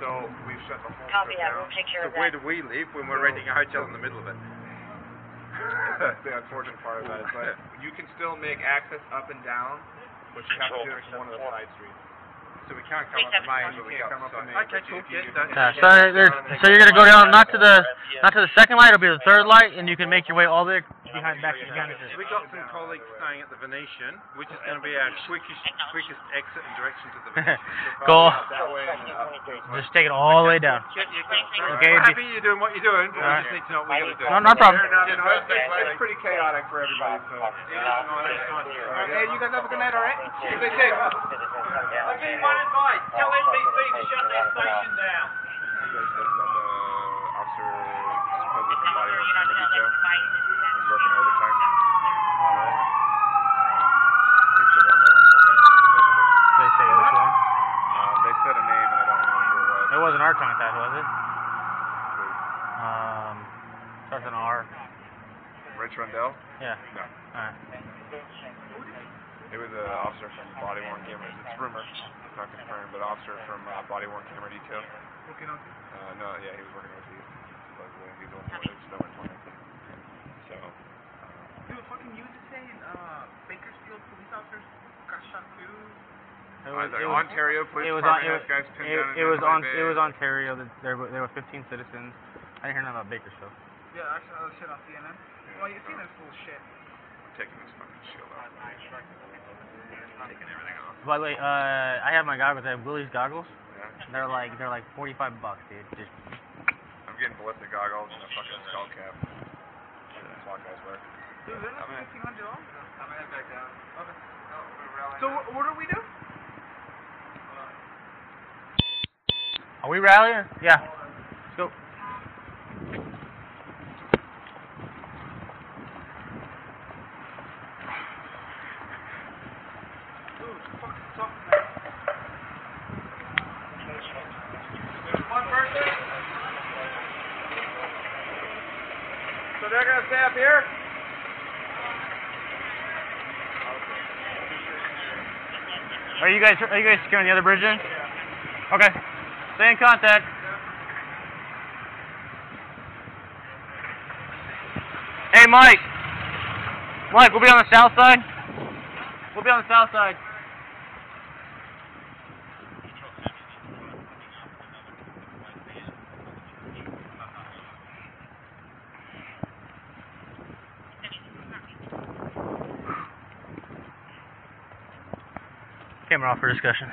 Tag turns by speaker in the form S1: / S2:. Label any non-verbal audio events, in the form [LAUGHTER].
S1: So we've shut the whole
S2: Copy that. We'll take care
S3: So
S2: of
S3: where
S2: that.
S3: do we live when we're renting a hotel in the middle of it?
S1: That's the unfortunate part of that is that [LAUGHS] you can still make access up and down, but you have to do it from one of the side streets.
S3: So we can't come up the main when we
S1: can't come up the
S3: So-
S1: main,
S3: Okay, cool.
S1: if
S3: Yeah,
S1: if
S3: that-
S1: you-
S4: Yeah, so so you're gonna go down not to the not to the second light, it'll be the third light, and you can make your way all the way behind back behind the
S3: we got some colleagues staying at the Venetian, which is going to be our quickest quickest exit and direction to the [LAUGHS] Venetian. So
S4: Go.
S1: That way and then up.
S4: Just take it all the way down.
S3: Yeah, you can-
S4: Okay,
S3: We're
S4: be-
S3: happy you're doing what you're doing. but
S4: Alright.
S3: We just need to know what we're going to do.
S4: No, no problem.
S1: You know, it's, it's, it's pretty chaotic for everybody. So.
S3: Hey, you guys have a good night, alright?
S1: If they did.
S5: I'll give you one advice. Tell NBC to shut their station down.
S1: You guys said about the officer supposedly from body worn camera detail. He's working overtime. He's the one that went for me.
S4: They say which one?
S1: Uh, they said a name and I don't remember who it was.
S4: It wasn't our contact, was it? Um, starts with an R.
S1: Rich Rundell?
S4: Yeah.
S1: No.
S4: Alright.
S1: It was an officer from body worn cameras. It's rumor. It's not confirmed, but officer from uh, body worn camera detail.
S5: Working on
S1: Uh, no, yeah, he was working with you. Supposedly, he's the one who was still for me. So,
S5: Dude, fucking you just saying, uh, Bakersfield police officers got shot too.
S4: It was,
S1: was
S4: it was,
S1: Ontario Police
S4: it was on,
S1: Department
S4: it,
S1: has guys pinned
S4: it,
S1: down
S4: it was on
S1: Mandalay
S4: it was Ontario. There were there were 15 citizens. I didn't hear nothing about Bakersfield.
S5: Yeah, I saw that shit on CNN. Well, you seen this full shit.
S1: I'm taking this fucking shield off. Taking everything off.
S4: By the way, uh, I have my goggles. I have Willie's goggles.
S1: Yeah.
S4: They're like they're like 45 bucks, dude. Just
S1: I'm getting ballistic goggles and a fucking skull cap. Guys wear.
S5: Dude, they're
S1: I'm
S5: like
S1: in.
S5: fifteen hundred dollars.
S1: I'm gonna head back down. Okay.
S5: Oh, so what, what do we do?
S4: are we rallying? Yeah. Let's go.
S5: Dude, fucking tough,
S1: They're gonna stay up here?
S4: Are you guys are you guys securing the other bridge in? Okay. Stay in contact. Hey, Mike. Mike, we'll be on the south side. We'll be on the south side. Camera off for discussion.